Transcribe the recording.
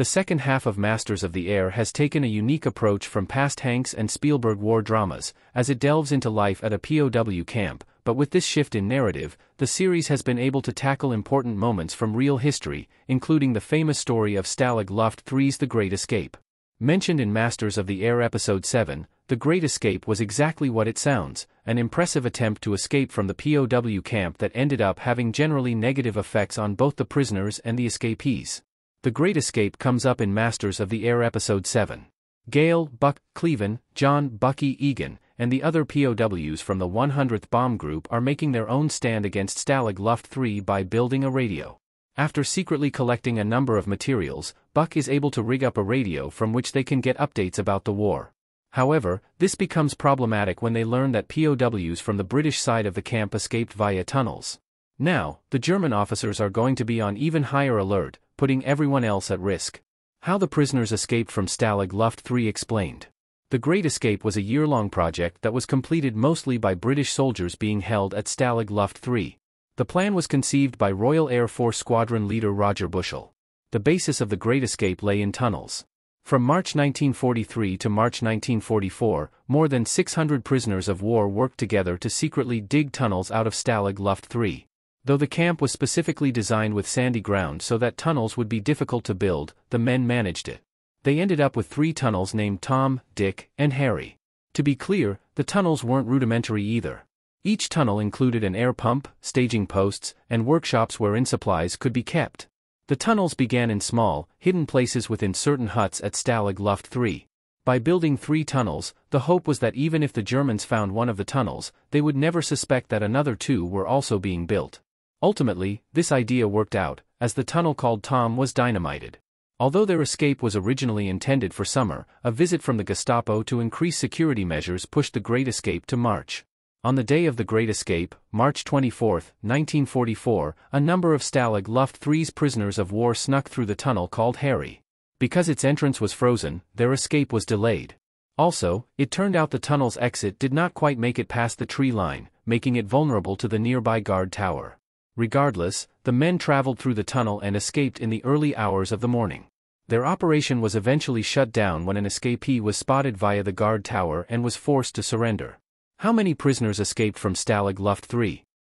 The second half of Masters of the Air has taken a unique approach from past Hanks and Spielberg war dramas, as it delves into life at a POW camp, but with this shift in narrative, the series has been able to tackle important moments from real history, including the famous story of Stalag Luft III's The Great Escape. Mentioned in Masters of the Air Episode 7, The Great Escape was exactly what it sounds an impressive attempt to escape from the POW camp that ended up having generally negative effects on both the prisoners and the escapees. The Great Escape comes up in Masters of the Air Episode 7. Gale, Buck, Cleven, John, Bucky, Egan, and the other POWs from the 100th Bomb Group are making their own stand against Stalag Luft 3 by building a radio. After secretly collecting a number of materials, Buck is able to rig up a radio from which they can get updates about the war. However, this becomes problematic when they learn that POWs from the British side of the camp escaped via tunnels. Now, the German officers are going to be on even higher alert, putting everyone else at risk. How the prisoners escaped from Stalag Luft 3 explained. The Great Escape was a year-long project that was completed mostly by British soldiers being held at Stalag Luft 3. The plan was conceived by Royal Air Force Squadron leader Roger Bushell. The basis of the Great Escape lay in tunnels. From March 1943 to March 1944, more than 600 prisoners of war worked together to secretly dig tunnels out of Stalag Luft 3. Though the camp was specifically designed with sandy ground so that tunnels would be difficult to build, the men managed it. They ended up with three tunnels named Tom, Dick, and Harry. To be clear, the tunnels weren't rudimentary either. Each tunnel included an air pump, staging posts, and workshops wherein supplies could be kept. The tunnels began in small, hidden places within certain huts at Stalag Luft 3. By building three tunnels, the hope was that even if the Germans found one of the tunnels, they would never suspect that another two were also being built. Ultimately, this idea worked out, as the tunnel called Tom was dynamited. Although their escape was originally intended for summer, a visit from the Gestapo to increase security measures pushed the Great Escape to March. On the day of the Great Escape, March 24, 1944, a number of Stalag Luft III's prisoners of war snuck through the tunnel called Harry. Because its entrance was frozen, their escape was delayed. Also, it turned out the tunnel's exit did not quite make it past the tree line, making it vulnerable to the nearby guard tower. Regardless, the men traveled through the tunnel and escaped in the early hours of the morning. Their operation was eventually shut down when an escapee was spotted via the guard tower and was forced to surrender. How many prisoners escaped from Stalag Luft 3?